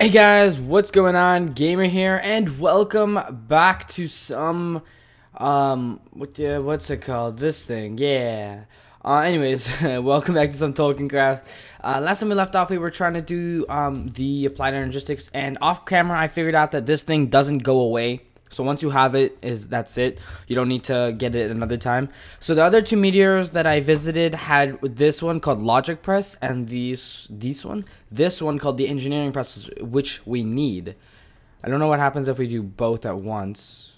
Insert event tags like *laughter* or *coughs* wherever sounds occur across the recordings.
Hey guys, what's going on? Gamer here, and welcome back to some, um, what the, what's it called? This thing, yeah. Uh, anyways, *laughs* welcome back to some Tolkiencraft. Uh, last time we left off, we were trying to do, um, the applied energistics, and off camera, I figured out that this thing doesn't go away. So once you have it, is that's it. You don't need to get it another time. So the other two meteors that I visited had this one called Logic Press and these this one, this one called the Engineering Press, which we need. I don't know what happens if we do both at once.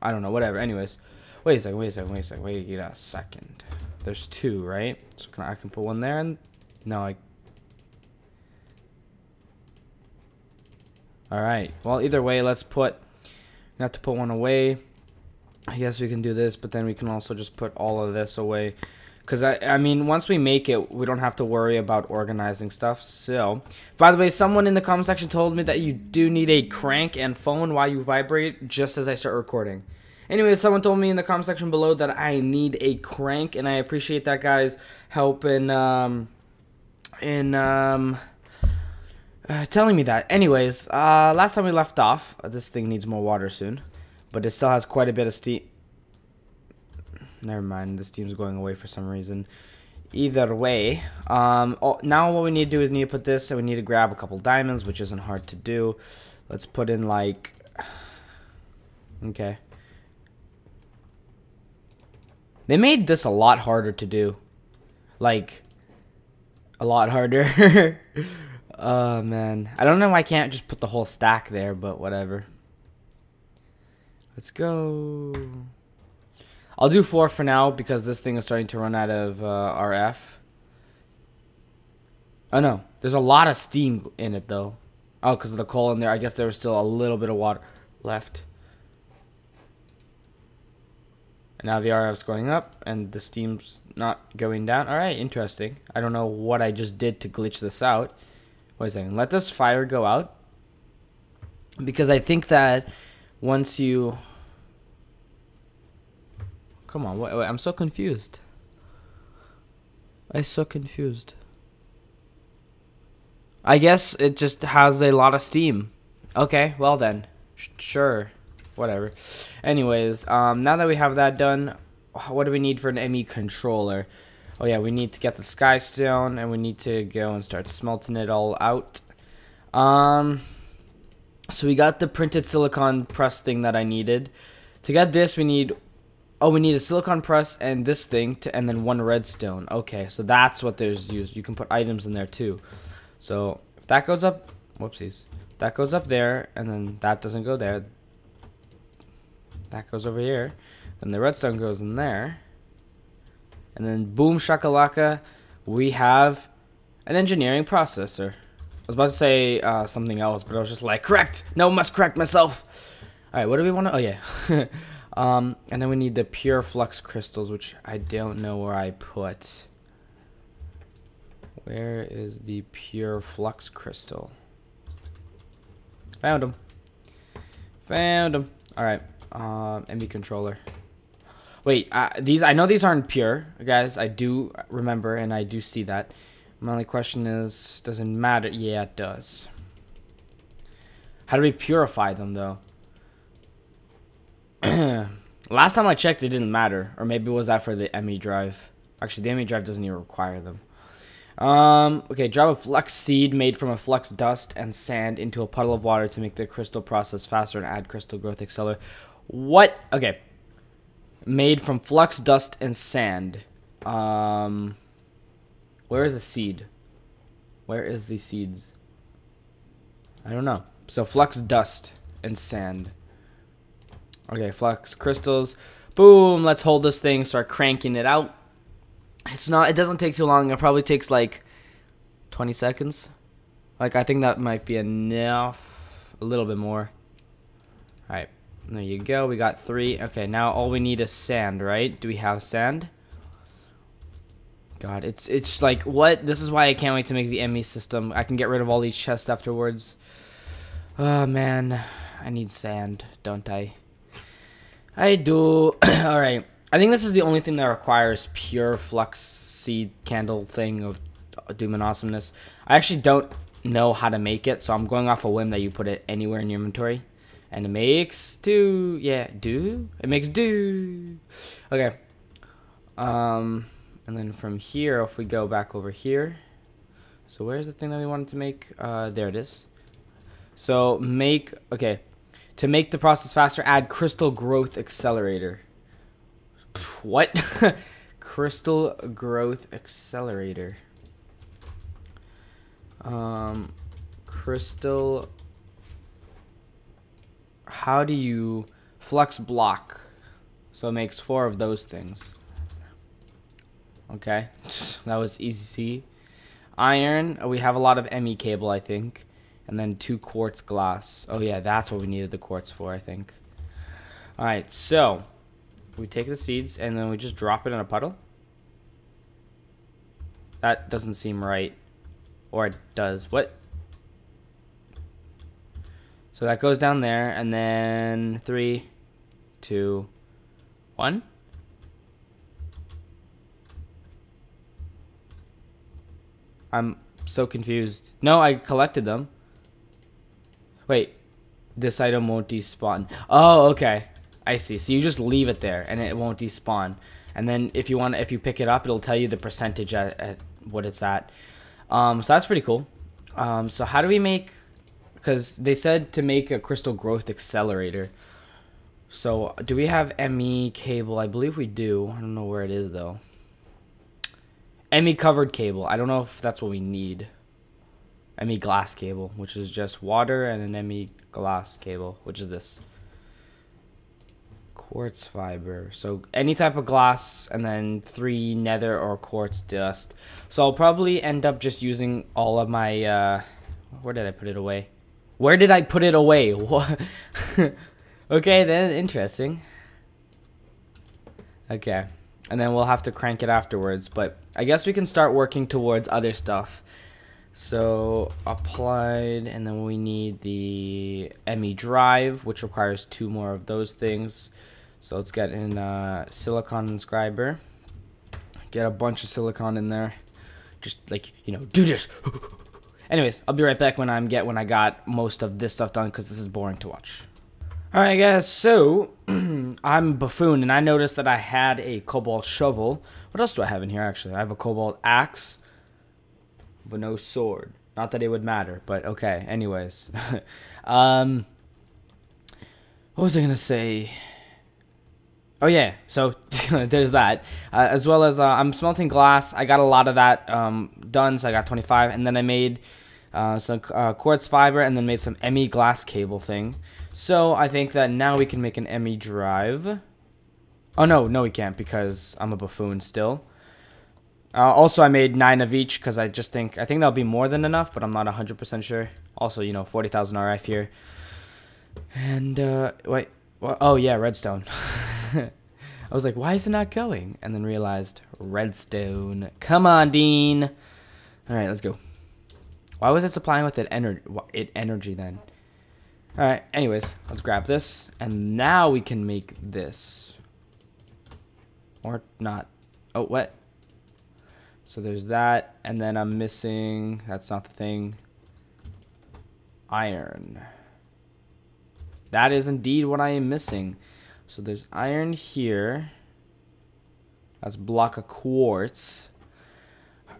I don't know. Whatever. Anyways, wait a second. Wait a second. Wait a second. Wait a second. There's two, right? So can I, I can put one there and no, I. All right. Well, either way, let's put have to put one away. I guess we can do this, but then we can also just put all of this away. Because, I, I mean, once we make it, we don't have to worry about organizing stuff. So, by the way, someone in the comment section told me that you do need a crank and phone while you vibrate just as I start recording. Anyway, someone told me in the comment section below that I need a crank, and I appreciate that guy's help in, um, in, um, uh, telling me that. Anyways, uh, last time we left off, uh, this thing needs more water soon, but it still has quite a bit of steam. Never mind, the steam's going away for some reason. Either way, um, oh, now what we need to do is need to put this, and we need to grab a couple diamonds, which isn't hard to do. Let's put in like, *sighs* okay. They made this a lot harder to do, like, a lot harder. *laughs* Oh, man. I don't know why I can't just put the whole stack there, but whatever. Let's go. I'll do four for now because this thing is starting to run out of uh, RF. Oh, no. There's a lot of steam in it, though. Oh, because of the coal in there. I guess there was still a little bit of water left. And now the RF's going up and the steam's not going down. All right, interesting. I don't know what I just did to glitch this out. Wait a second. Let this fire go out. Because I think that once you... Come on. Wait, wait, I'm so confused. I'm so confused. I guess it just has a lot of steam. Okay, well then. Sh sure. Whatever. Anyways, um, now that we have that done, what do we need for an ME controller? Oh yeah, we need to get the sky stone and we need to go and start smelting it all out. Um, so we got the printed silicon press thing that I needed. To get this, we need, oh, we need a silicon press and this thing, to, and then one redstone. Okay, so that's what there's used. You can put items in there too. So if that goes up, whoopsies, that goes up there, and then that doesn't go there. That goes over here, and the redstone goes in there. And then boom shakalaka, we have an engineering processor. I was about to say uh, something else, but I was just like, correct! No, must correct myself! Alright, what do we want to... Oh, yeah. *laughs* um, and then we need the pure flux crystals, which I don't know where I put. Where is the pure flux crystal? Found them. Found them. Alright. Um, ME controller. Wait, uh, these I know these aren't pure, guys. I do remember and I do see that. My only question is, does it matter? Yeah, it does. How do we purify them, though? *clears throat* Last time I checked, it didn't matter. Or maybe was that for the ME drive? Actually, the ME drive doesn't even require them. Um, okay, drop a flux seed made from a flux dust and sand into a puddle of water to make the crystal process faster and add crystal growth accelerator. What? Okay, made from flux, dust, and sand. Um, where is the seed? Where is the seeds? I don't know. So flux, dust, and sand. Okay, flux crystals. Boom, let's hold this thing, start cranking it out. It's not, it doesn't take too long. It probably takes like 20 seconds. Like, I think that might be enough. A little bit more. Alright. There you go. We got three. Okay, now all we need is sand, right? Do we have sand? God, it's it's like what? This is why I can't wait to make the ME system. I can get rid of all these chests afterwards. Oh man, I need sand, don't I? I do. *coughs* all right. I think this is the only thing that requires pure flux seed candle thing of doom and awesomeness. I actually don't know how to make it, so I'm going off a whim that you put it anywhere in your inventory. And it makes do, yeah, do? It makes do. Okay. Um, and then from here, if we go back over here. So where's the thing that we wanted to make? Uh, there it is. So make, okay. To make the process faster, add crystal growth accelerator. What? *laughs* crystal growth accelerator. Um, crystal. How do you flux block? So it makes four of those things. Okay, *laughs* that was easy. Iron. Uh, we have a lot of ME cable, I think, and then two quartz glass. Oh yeah, that's what we needed the quartz for, I think. All right, so we take the seeds and then we just drop it in a puddle. That doesn't seem right. Or it does. What? So that goes down there, and then three, two, one. I'm so confused. No, I collected them. Wait, this item won't despawn. Oh, okay. I see. So you just leave it there, and it won't despawn. And then if you want, if you pick it up, it'll tell you the percentage at, at what it's at. Um, so that's pretty cool. Um, so how do we make? Because they said to make a crystal growth accelerator. So do we have ME cable? I believe we do. I don't know where it is though. ME covered cable. I don't know if that's what we need. ME glass cable, which is just water, and an ME glass cable, which is this quartz fiber. So any type of glass and then three nether or quartz dust. So I'll probably end up just using all of my, uh, where did I put it away? Where did I put it away? *laughs* Okay, then interesting. Okay. And then we'll have to crank it afterwards. But I guess we can start working towards other stuff. So applied, and then we need the ME drive, which requires two more of those things. So let's get in uh, silicon inscriber. Get a bunch of silicon in there. Just like, you know, do this. *laughs* Anyways, I'll be right back when I'm get when I got most of this stuff done because this is boring to watch. Alright guys, so *clears throat* I'm Buffoon and I noticed that I had a cobalt shovel. What else do I have in here actually? I have a cobalt axe, but no sword. Not that it would matter, but okay, anyways. *laughs* um, what was I gonna say? Oh yeah, so *laughs* there's that. Uh, as well as uh, I'm smelting glass. I got a lot of that um, done, so I got 25, and then I made uh, some uh, quartz fiber, and then made some ME glass cable thing. So I think that now we can make an ME drive. Oh no, no we can't because I'm a buffoon still. Uh, also, I made nine of each because I just think I think that'll be more than enough, but I'm not 100% sure. Also, you know, 40,000 RF here. And uh, wait, well, oh yeah, redstone. *laughs* I was like, why is it not going? And then realized, redstone. Come on, Dean. All right, let's go. Why was it supplying with it, ener it energy then? All right, anyways, let's grab this. And now we can make this. Or not. Oh, what? So there's that. And then I'm missing, that's not the thing, iron. That is indeed what I am missing. So there's iron here. That's block of quartz.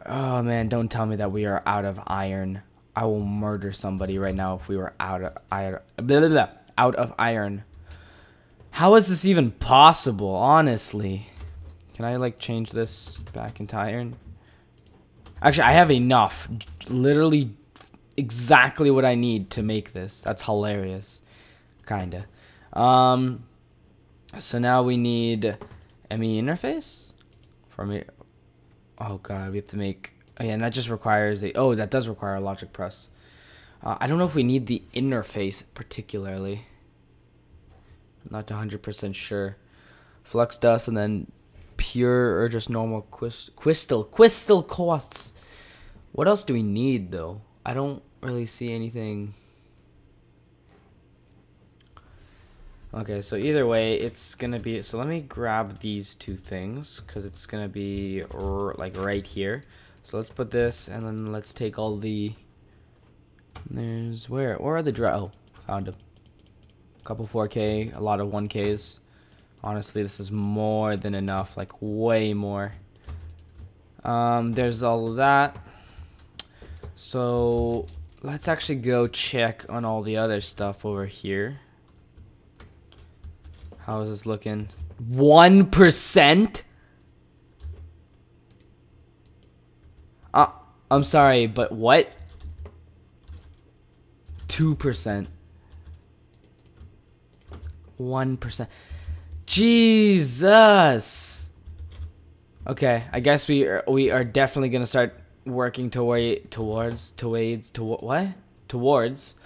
Oh man, don't tell me that we are out of iron. I will murder somebody right now if we were out of iron. Blah, blah, blah, out of iron. How is this even possible, honestly? Can I like change this back into iron? Actually, I have enough. Literally exactly what I need to make this. That's hilarious. Kinda. Um, so now we need ME interface for me. Oh god, we have to make. Oh yeah, and that just requires a. Oh, that does require a logic press. Uh, I don't know if we need the interface particularly. I'm not 100% sure. Flux dust and then pure or just normal crystal crystal quartz. What else do we need though? I don't really see anything. Okay, so either way, it's gonna be, so let me grab these two things, because it's gonna be like right here. So let's put this, and then let's take all the There's where? Where are the dry? Oh, found. A couple 4K, a lot of 1Ks. Honestly, this is more than enough, like way more. Um, there's all of that. So let's actually go check on all the other stuff over here. How is this looking? One percent? Uh, I'm sorry, but what? Two percent. One percent. Jesus. Okay, I guess we are, we are definitely gonna start working toward towards towards to what towards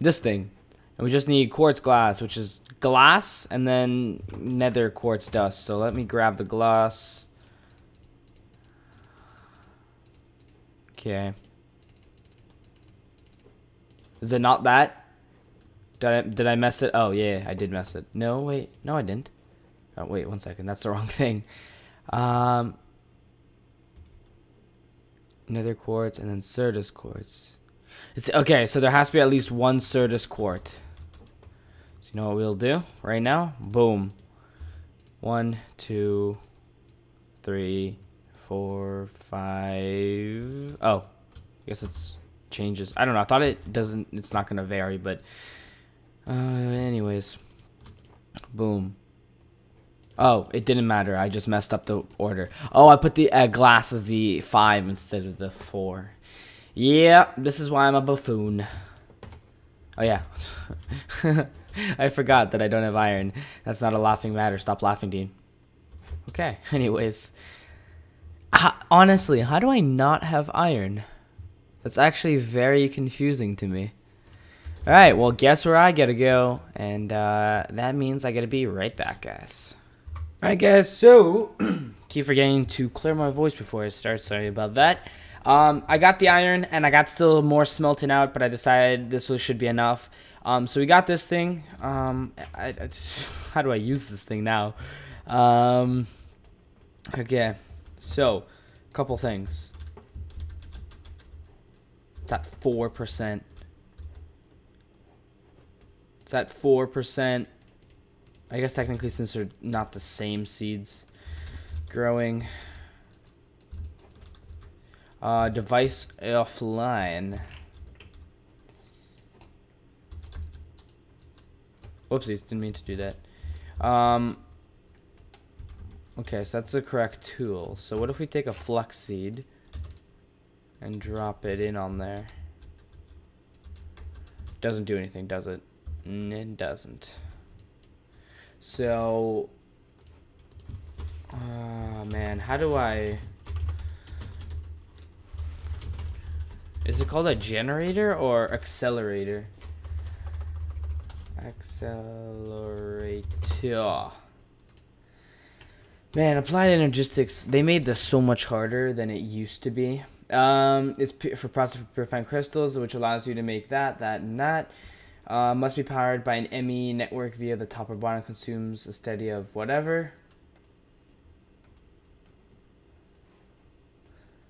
this thing, and we just need quartz glass, which is glass and then nether quartz dust. So let me grab the glass. Okay. Is it not that? Did I, did I mess it? Oh, yeah, I did mess it. No, wait. No, I didn't. Oh, wait, one second. That's the *laughs* wrong thing. Um, nether quartz and then Certus quartz. It's okay, so there has to be at least one Certus quartz. So you know what we'll do right now? Boom. One, two, three, four, five. Oh, I guess it's changes. I don't know. I thought it doesn't. It's not gonna vary, but uh, anyways, boom. Oh, it didn't matter. I just messed up the order. Oh, I put the uh, glass as the five instead of the four. Yeah, this is why I'm a buffoon. Oh yeah. *laughs* *laughs* I forgot that I don't have iron. That's not a laughing matter. Stop laughing, Dean. Okay, *laughs* anyways. honestly, how do I not have iron? That's actually very confusing to me. Alright, well, guess where I gotta go. And uh, that means I gotta be right back, guys. Alright, guys, so... *clears throat* keep forgetting to clear my voice before I start. Sorry about that. Um, I got the iron, and I got still more smelting out, but I decided this should be enough. Um, so we got this thing. Um, I, I, *laughs* how do I use this thing now? Um, okay, so a couple things. It's at four percent. It's at four percent. I guess technically, since they're not the same seeds growing. Uh, device offline. Whoopsies, didn't mean to do that. Um, okay, so that's the correct tool. So what if we take a flux seed and drop it in on there? Doesn't do anything, does it? It doesn't. So, oh man, how do I... Is it called a generator or accelerator? Accelerator. Man, applied energistics, they made this so much harder than it used to be. Um, it's for process for purifying crystals, which allows you to make that, that, and that. Uh, must be powered by an ME network via the top or bottom, consumes a steady of whatever.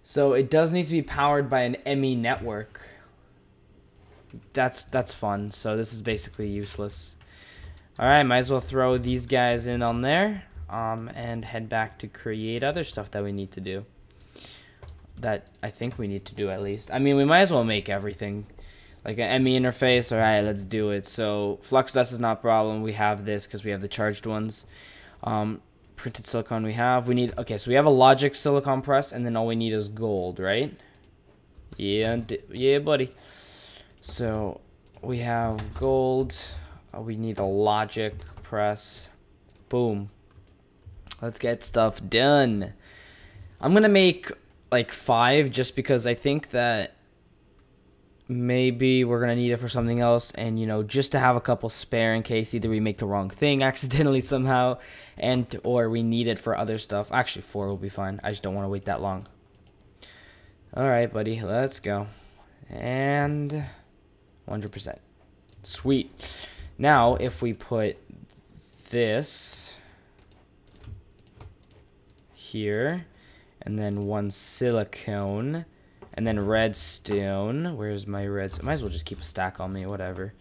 So it does need to be powered by an ME network that's that's fun. So this is basically useless. All right, might as well throw these guys in on there, um, and head back to create other stuff that we need to do. That I think we need to do at least. I mean, we might as well make everything like an ME interface. All right, let's do it. So flux dust is not a problem. We have this because we have the charged ones. Um, printed silicon we have. We need okay. So we have a logic silicon press, and then all we need is gold, right? Yeah, yeah, buddy. So we have gold. Uh, we need a logic press. Boom. Let's get stuff done. I'm going to make like five just because I think that maybe we're going to need it for something else. And, you know, just to have a couple spare in case either we make the wrong thing *laughs* accidentally somehow and or we need it for other stuff. Actually, four will be fine. I just don't want to wait that long. All right, buddy. Let's go. And... 100%. Sweet. Now, if we put this here, and then one silicone, And then redstone. Where's my redstone? Might as well just keep a stack on me, whatever.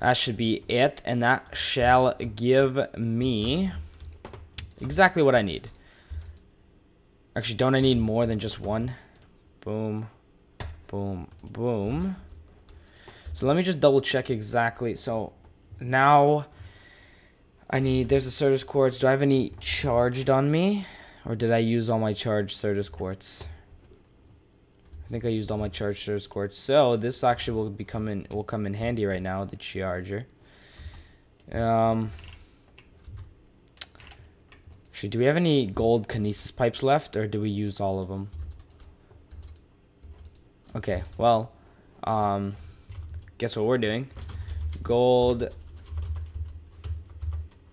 That should be it. And that shall give me exactly what I need. Actually, don't I need more than just one? Boom. Boom. Boom. So let me just double check exactly. So now I need, there's a Certus Quartz. Do I have any charged on me? Or did I use all my charged Certus Quartz? I think I used all my charged Certus Quartz. So this actually will become in, will come in handy right now, the charger. Um, actually, do we have any gold kinesis pipes left? Or do we use all of them? Okay, well, um, guess what we're doing? Gold.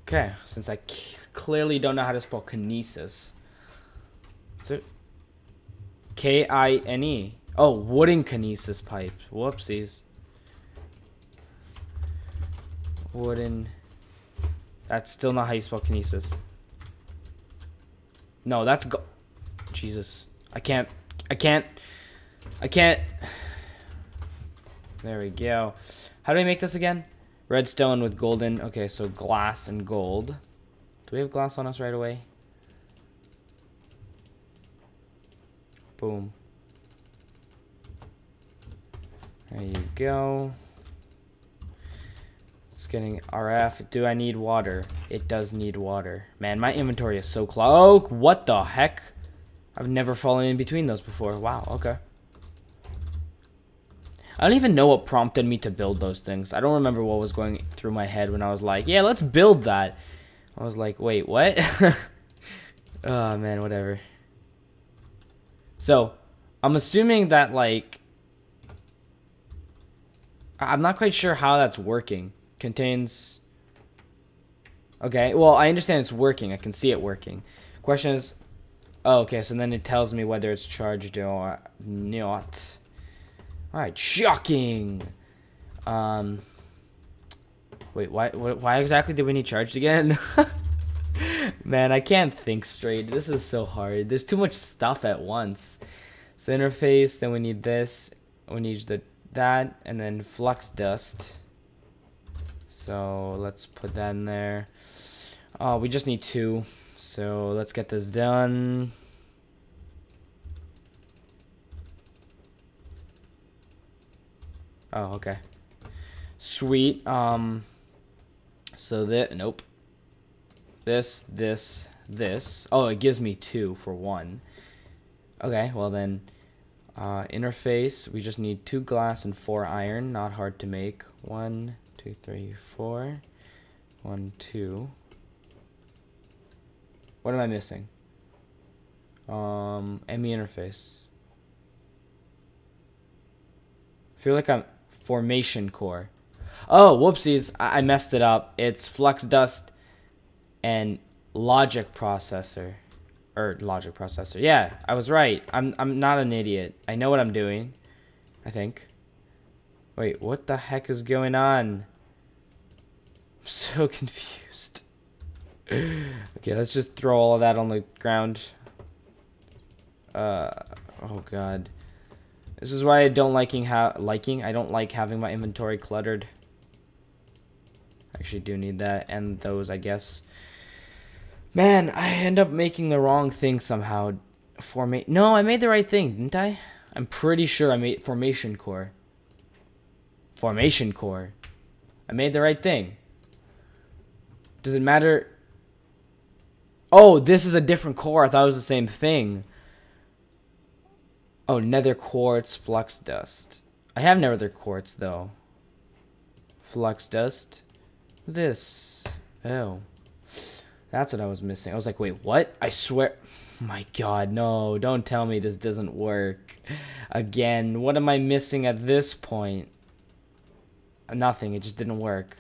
Okay, since I clearly don't know how to spell kinesis. So, K-I-N-E. Oh, wooden kinesis pipe. Whoopsies. Wooden. That's still not how you spell kinesis. No, that's go. Jesus, I can't. I can't. I can't. There we go. How do we make this again? Redstone with golden. Okay, so glass and gold. Do we have glass on us right away? Boom. There you go. It's getting RF. Do I need water? It does need water. Man, my inventory is so close. Oh, what the heck? I've never fallen in between those before. Wow, okay. I don't even know what prompted me to build those things. I don't remember what was going through my head when I was like, yeah, let's build that. I was like, wait, what? *laughs* oh, man, whatever. So, I'm assuming that, like, I'm not quite sure how that's working. Contains... Okay, well, I understand it's working. I can see it working. Question is... Oh, okay, so then it tells me whether it's charged or not. Alright, shocking! Um... Wait, why, why exactly did we need charged again? *laughs* Man, I can't think straight. This is so hard. There's too much stuff at once. So interface, then we need this. We need the that, and then flux dust. So let's put that in there. Oh, we just need two. So let's get this done. Oh, okay. Sweet. Um, so that, nope. This, this, this. Oh, it gives me two for one. Okay, well then, uh, interface, we just need two glass and four iron. Not hard to make. One, two, three, four. One, two. What am I missing? Um, ME interface. I feel like I'm formation core. Oh, whoopsies, I, messed it up. It's flux dust and logic processor. Or logic processor. Yeah, I was right. I'm I'm not an idiot. I know what I'm doing. I think. Wait, what the heck is going on? I'm *laughs* so confused. *laughs* okay, let's just throw all of that on the ground. Uh, oh god. This is why I don't liking how liking. I don't like having my inventory cluttered. I actually do need that and those, I guess. Man, I end up making the wrong thing somehow. Forma No, I made the right thing, didn't I? I'm pretty sure I made formation core. Formation core. I made the right thing. Does it matter? Oh, this is a different core. I thought it was the same thing. Oh, nether quartz, flux dust. I have nether quartz, though. Flux dust. This. Oh. That's what I was missing. I was like, wait, what? I swear. *laughs* My god, no. Don't tell me this doesn't work. Again, what am I missing at this point? Nothing. It just didn't work.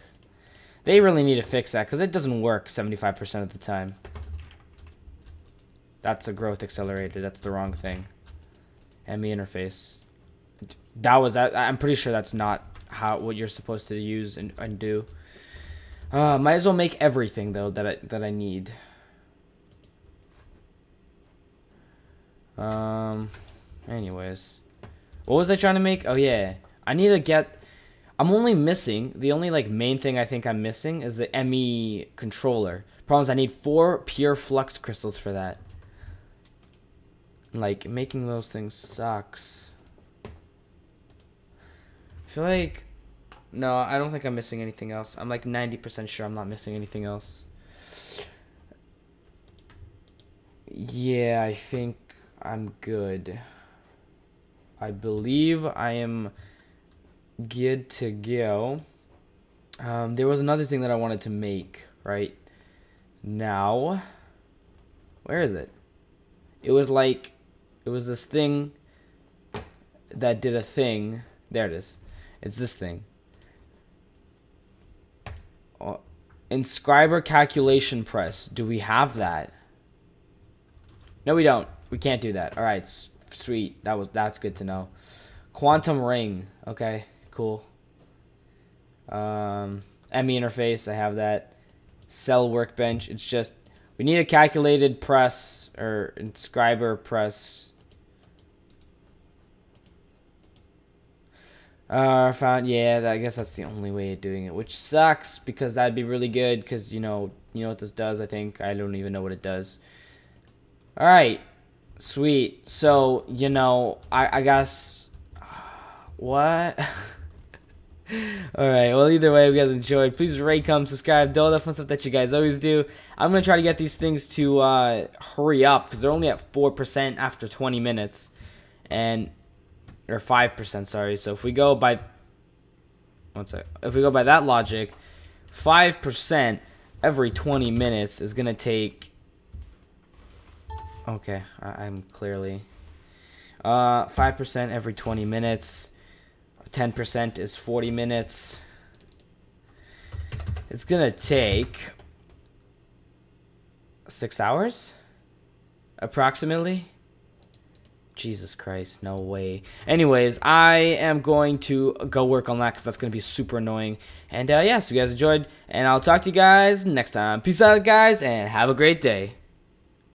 They really need to fix that because it doesn't work 75% of the time. That's a growth accelerator. That's the wrong thing. ME interface. That was that. I'm pretty sure that's not how what you're supposed to use and, and do. Uh, might as well make everything though that I that I need. Um. Anyways, What was I trying to make? Oh yeah, I need to get. I'm only missing the only like main thing I think I'm missing is the ME controller. Problems I need four pure flux crystals for that. Like making those things sucks. I feel like no, I don't think I'm missing anything else. I'm like 90% sure I'm not missing anything else. Yeah, I think I'm good. I believe I am good to go. Um, there was another thing that I wanted to make, right? Now, where is it? It was like, it was this thing that did a thing. There it is. It's this thing. Uh, inscriber calculation press. Do we have that? No, we don't. We can't do that. All right, sweet. That was that's good to know. Quantum ring. Okay, cool. Um, ME interface. I have that. Cell workbench. It's just we need a calculated press or inscriber press. Uh, found yeah. I guess that's the only way of doing it, which sucks because that'd be really good because you know you know what this does. I think I don't even know what it does. All right, sweet. So you know, I I guess *sighs* what. *laughs* All right. Well, either way, if you guys enjoyed, please rate, comment, subscribe, do all that fun stuff that you guys always do. I'm gonna try to get these things to uh, hurry up because they're only at four percent after 20 minutes, and or five percent. Sorry. So if we go by, one sec. If we go by that logic, five percent every 20 minutes is gonna take Okay, I, am clearly. Uh, 5% every 20 minutes. 10% is 40 minutes. It's gonna take six hours, approximately. Jesus Christ, no way. Anyways, I am going to go work on that because that's going to be super annoying. And uh, yeah, so you guys enjoyed, and I'll talk to you guys next time. Peace out, guys, and have a great day.